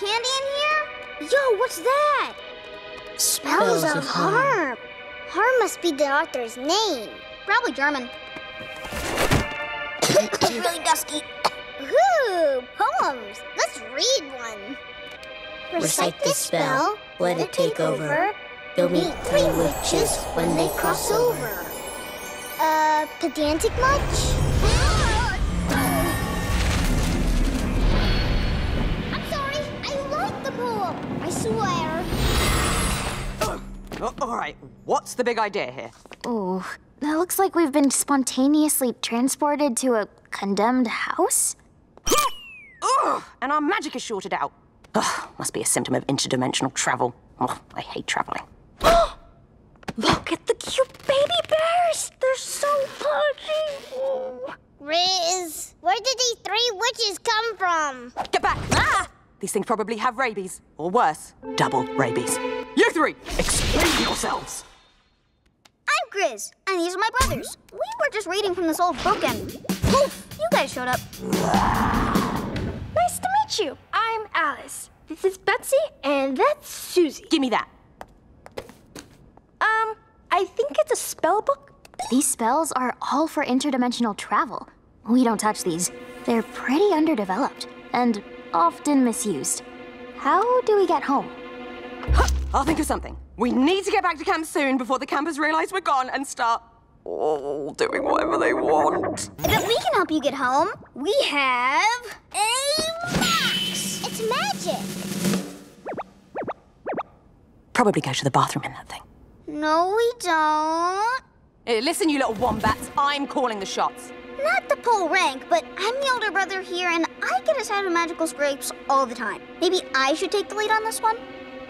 candy in here? Yo, what's that? Spells, Spells of, of harm. harm. Harm must be the author's name. Probably German. it's really dusky. Ooh, poems. Let's read one. Recite this spell, let it take over. You'll meet three witches when they cross over. Uh, pedantic much? All right, what's the big idea here? Ooh, that looks like we've been spontaneously transported to a condemned house? Ugh, and our magic is shorted out. Ugh, must be a symptom of interdimensional travel. Ugh, I hate traveling. Look at the cute baby bears! They're so fuzzy! Riz, where did these three witches come from? Get back! Ah! These things probably have rabies, or worse, double rabies. You three, explain yourselves. I'm Grizz, and these are my brothers. We were just reading from this old book and poof, you guys showed up. Nice to meet you. I'm Alice. This is Betsy, and that's Susie. Give me that. Um, I think it's a spell book. These spells are all for interdimensional travel. We don't touch these. They're pretty underdeveloped and often misused. How do we get home? I'll think of something. We need to get back to camp soon before the campers realize we're gone and start all doing whatever they want. But we can help you get home. We have a max. It's magic. Probably go to the bathroom in that thing. No, we don't. Eh, listen, you little wombats, I'm calling the shots. Not the pull rank, but I'm the older brother here, and I get us out of magical scrapes all the time. Maybe I should take the lead on this one?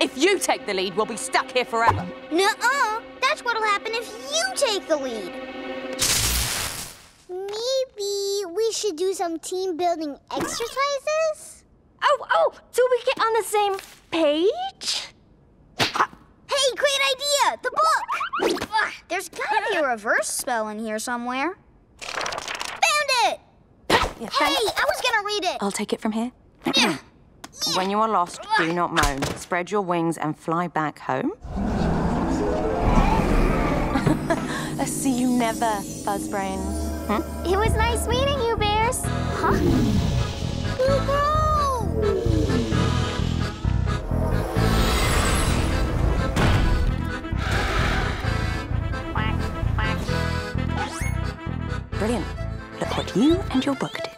If you take the lead, we'll be stuck here forever. Nuh-uh. That's what'll happen if you take the lead. Maybe we should do some team building exercises? Oh, oh, do we get on the same page? Hey, great idea! The book! Ugh, there's gotta be a reverse spell in here somewhere. Found it! Hey, I was gonna read it! I'll take it from here. Yeah. When you are lost, do not moan. Spread your wings and fly back home. Let's see you never, Buzzbrains. Hmm? It was nice meeting you, bears. Huh? Brilliant. Look what you and your book did.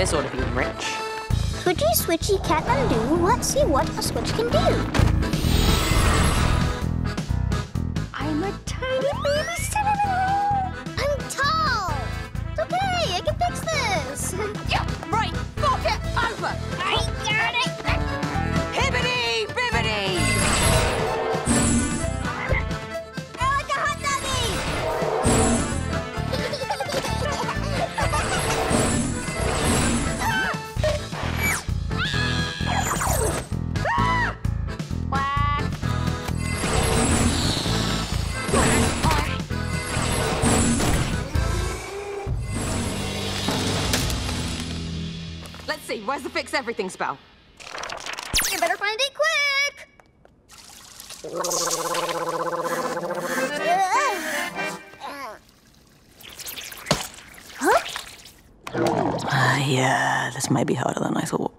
This ought to be rich. Switchy, switchy, cat undo. Let's see what a switch can do. Where's the fix everything spell? You better find it quick! Uh, yeah, this might be harder than I thought.